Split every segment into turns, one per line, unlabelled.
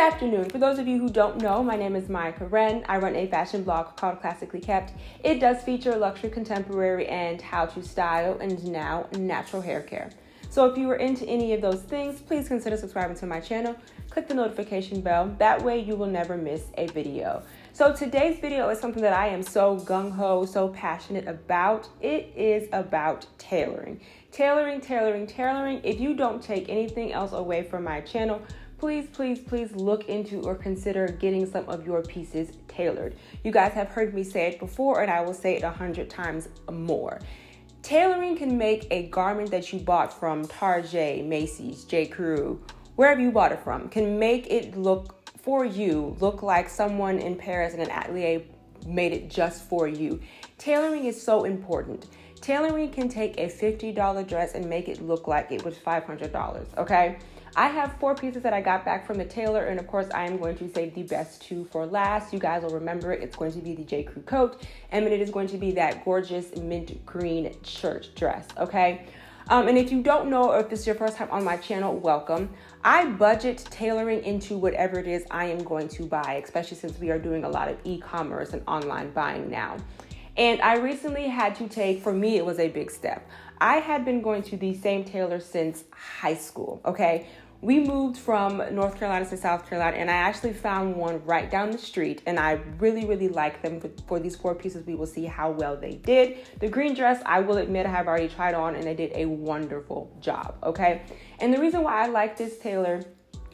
afternoon. For those of you who don't know, my name is Maya Karen. I run a fashion blog called Klassically Kept. It does feature luxury, contemporary, and how to style, and now natural hair care. So if you are into any of those things, please consider subscribing to my channel. Click the notification bell. That way you will never miss a video. So today's video is something that I am so gung-ho, so passionate about. It is about tailoring. Tailoring, tailoring, tailoring. If you don't take anything else away from my channel, please, please, please look into or consider getting some of your pieces tailored. You guys have heard me say it before, and I will say it a hundred times more. Tailoring can make a garment that you bought from Target, Macy's, J. Crew, wherever you bought it from, can make it look for you, look like someone in Paris in an atelier made it just for you. Tailoring is so important. Tailoring can take a $50 dress and make it look like it was $500, okay? I have four pieces that I got back from the tailor, and of course, I am going to save the best two for last. You guys will remember it. It's going to be the J. Crew coat, and then it is going to be that gorgeous mint green church dress, okay? Um, and if you don't know, or if this is your first time on my channel, welcome. I budget tailoring into whatever it is I am going to buy, especially since we are doing a lot of e commerce and online buying now. And I recently had to take, for me, it was a big step. I had been going to the same tailor since high school, okay? We moved from North Carolina to South Carolina, and I actually found one right down the street, and I really, really like them for, for these four pieces. We will see how well they did. The green dress, I will admit, I have already tried on, and they did a wonderful job, okay? And the reason why I like this tailor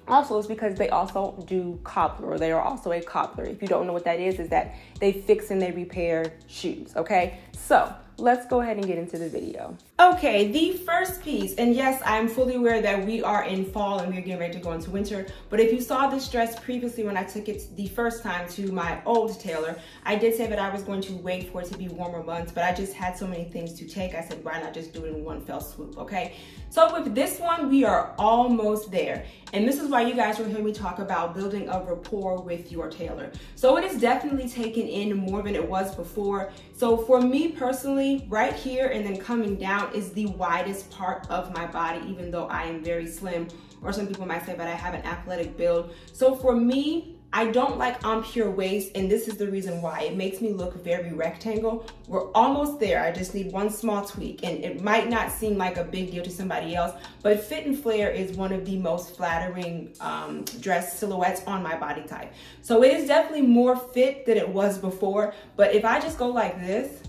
also is because they also do cobbler. They are also a cobbler. If you don't know what that is, is that they fix and they repair shoes, okay? So let's go ahead and get into the video. Okay, the first piece, and yes, I'm fully aware that we are in fall and we're getting ready to go into winter, but if you saw this dress previously when I took it the first time to my old tailor, I did say that I was going to wait for it to be warmer months, but I just had so many things to take. I said, why not just do it in one fell swoop, okay? So with this one, we are almost there. And this is why you guys will hear me talk about building a rapport with your tailor. So it is definitely taken in more than it was before. So for me personally, right here and then coming down is the widest part of my body, even though I am very slim, or some people might say that I have an athletic build. So for me, I don't like on pure waist, and this is the reason why. It makes me look very rectangle. We're almost there. I just need one small tweak, and it might not seem like a big deal to somebody else, but fit and flare is one of the most flattering um, dress silhouettes on my body type. So it is definitely more fit than it was before, but if I just go like this,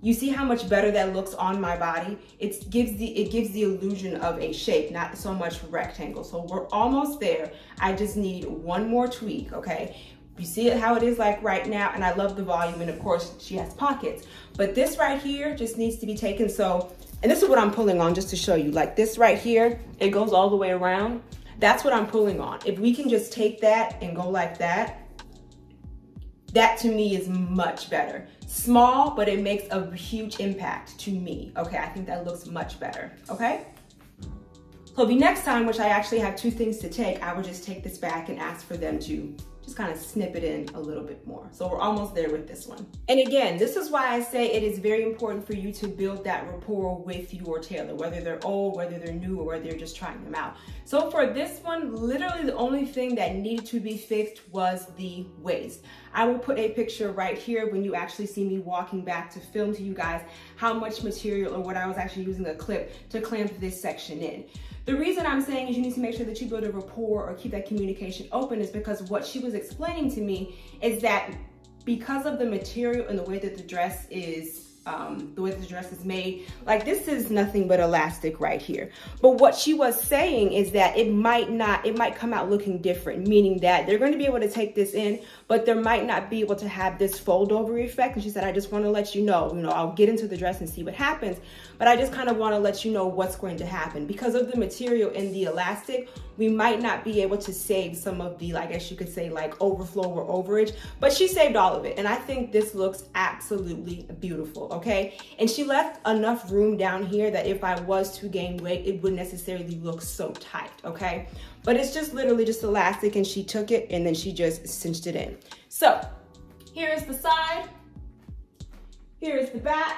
you see how much better that looks on my body? It gives the it gives the illusion of a shape, not so much rectangle. So we're almost there. I just need one more tweak, okay? You see it how it is like right now, and I love the volume, and of course she has pockets. But this right here just needs to be taken so, and this is what I'm pulling on just to show you. Like this right here, it goes all the way around. That's what I'm pulling on. If we can just take that and go like that, that to me is much better. Small, but it makes a huge impact to me. Okay, I think that looks much better, okay? So the next time, which I actually have two things to take, I would just take this back and ask for them to just kind of snip it in a little bit more. So we're almost there with this one. And again, this is why I say it is very important for you to build that rapport with your tailor, whether they're old, whether they're new, or whether you're just trying them out. So for this one, literally the only thing that needed to be fixed was the waist. I will put a picture right here when you actually see me walking back to film to you guys how much material or what I was actually using a clip to clamp this section in. The reason I'm saying is you need to make sure that you build a rapport or keep that communication open is because what she was explaining to me is that because of the material and the way that the dress is um, the way the dress is made. Like this is nothing but elastic right here. But what she was saying is that it might not, it might come out looking different, meaning that they're going to be able to take this in, but there might not be able to have this fold over effect. And she said, I just want to let you know, you know, I'll get into the dress and see what happens. But I just kind of want to let you know what's going to happen. Because of the material and the elastic, we might not be able to save some of the, like, I guess you could say like overflow or overage, but she saved all of it. And I think this looks absolutely beautiful, okay? And she left enough room down here that if I was to gain weight, it wouldn't necessarily look so tight, okay? But it's just literally just elastic and she took it and then she just cinched it in. So here is the side, here is the back,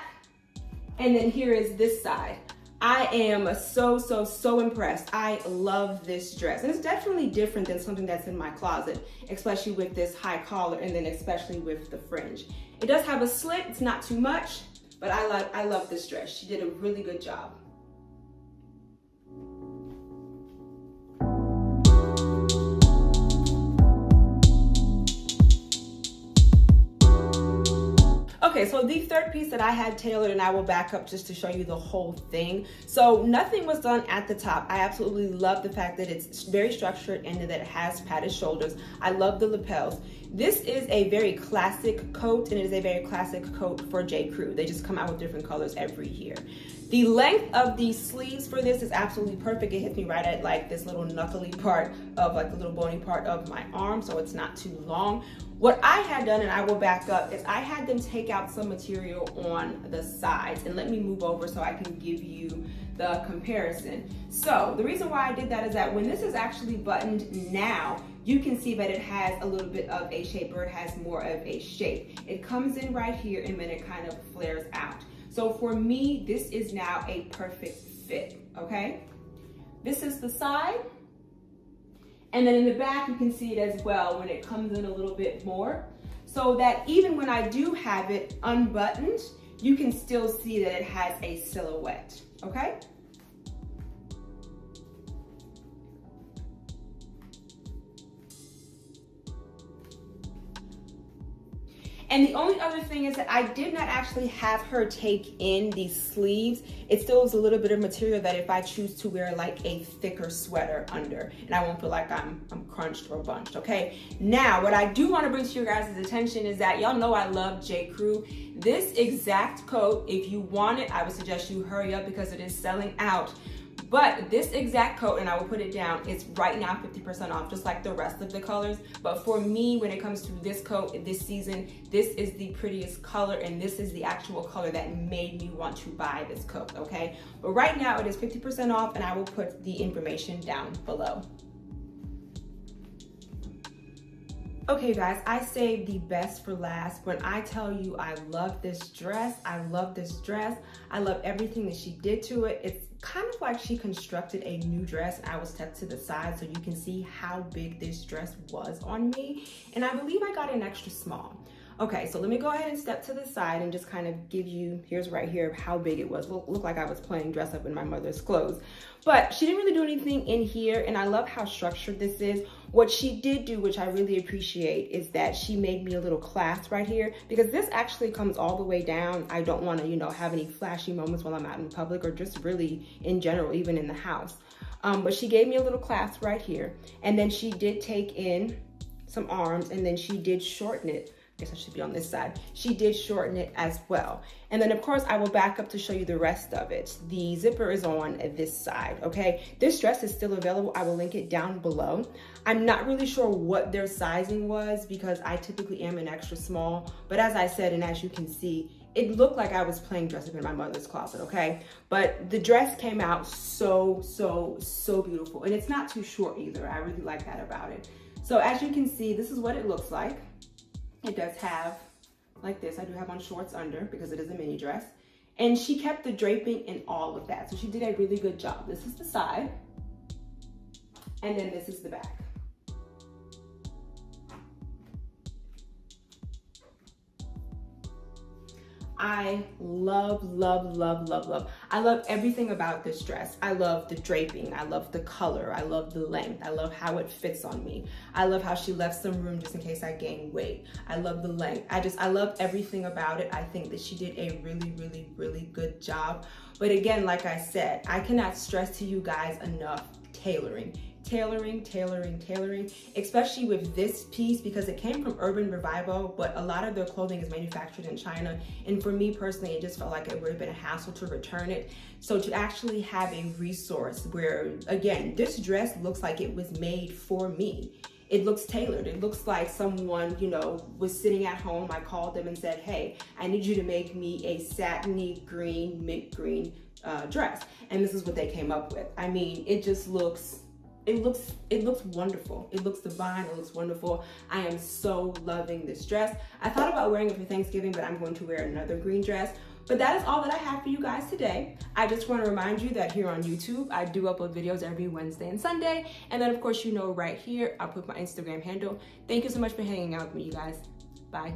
and then here is this side. I am so, so, so impressed. I love this dress. And it's definitely different than something that's in my closet, especially with this high collar and then especially with the fringe. It does have a slit, it's not too much, but I, love, I love this dress. She did a really good job. Okay, so the third piece that I had tailored, and I will back up just to show you the whole thing. So nothing was done at the top. I absolutely love the fact that it's very structured and that it has padded shoulders. I love the lapels. This is a very classic coat, and it is a very classic coat for J. Crew. They just come out with different colors every year. The length of the sleeves for this is absolutely perfect. It hits me right at like this little knuckly part of like the little bony part of my arm, so it's not too long. What I had done, and I will back up, is I had them take out some material on the sides. And let me move over so I can give you the comparison. So the reason why I did that is that when this is actually buttoned now, you can see that it has a little bit of a shape or it has more of a shape. It comes in right here and then it kind of flares out. So for me, this is now a perfect fit, okay? This is the side. And then in the back, you can see it as well when it comes in a little bit more. So that even when I do have it unbuttoned, you can still see that it has a silhouette, okay? And the only other thing is that I did not actually have her take in these sleeves. It still is a little bit of material that if I choose to wear like a thicker sweater under, and I won't feel like I'm, I'm crunched or bunched, okay? Now, what I do want to bring to your guys' attention is that y'all know I love J. Crew. This exact coat, if you want it, I would suggest you hurry up because it is selling out. But this exact coat, and I will put it down, is right now 50% off, just like the rest of the colors. But for me, when it comes to this coat this season, this is the prettiest color, and this is the actual color that made me want to buy this coat, okay? But right now, it is 50% off, and I will put the information down below. Okay guys, I saved the best for last. When I tell you I love this dress, I love this dress. I love everything that she did to it. It's kind of like she constructed a new dress. I was step to the side so you can see how big this dress was on me. And I believe I got an extra small. Okay, so let me go ahead and step to the side and just kind of give you, here's right here, how big it was. Look, look like I was playing dress up in my mother's clothes. But she didn't really do anything in here, and I love how structured this is. What she did do, which I really appreciate, is that she made me a little clasp right here, because this actually comes all the way down. I don't wanna, you know, have any flashy moments while I'm out in public, or just really in general, even in the house. Um, but she gave me a little clasp right here, and then she did take in some arms, and then she did shorten it guess I should be on this side. She did shorten it as well. And then of course I will back up to show you the rest of it. The zipper is on this side, okay? This dress is still available. I will link it down below. I'm not really sure what their sizing was because I typically am an extra small, but as I said, and as you can see, it looked like I was playing dress up in my mother's closet, okay? But the dress came out so, so, so beautiful. And it's not too short either. I really like that about it. So as you can see, this is what it looks like. It does have like this. I do have on shorts under because it is a mini dress. And she kept the draping and all of that. So she did a really good job. This is the side. And then this is the back. I love, love, love, love, love. I love everything about this dress. I love the draping. I love the color. I love the length. I love how it fits on me. I love how she left some room just in case I gain weight. I love the length. I just, I love everything about it. I think that she did a really, really, really good job. But again, like I said, I cannot stress to you guys enough tailoring tailoring, tailoring, tailoring, especially with this piece because it came from Urban Revivo, but a lot of their clothing is manufactured in China. And for me personally, it just felt like it would have been a hassle to return it. So to actually have a resource where, again, this dress looks like it was made for me. It looks tailored. It looks like someone, you know, was sitting at home. I called them and said, hey, I need you to make me a satiny green, mint green uh, dress. And this is what they came up with. I mean, it just looks it looks it looks wonderful it looks divine it looks wonderful i am so loving this dress i thought about wearing it for thanksgiving but i'm going to wear another green dress But that is all that I have for you guys today. I just want to remind you that here on YouTube, I do upload videos every Wednesday and Sunday. And then, of course, you know right here, I'll put my Instagram handle. Thank you so much for hanging out with me, you guys. Bye.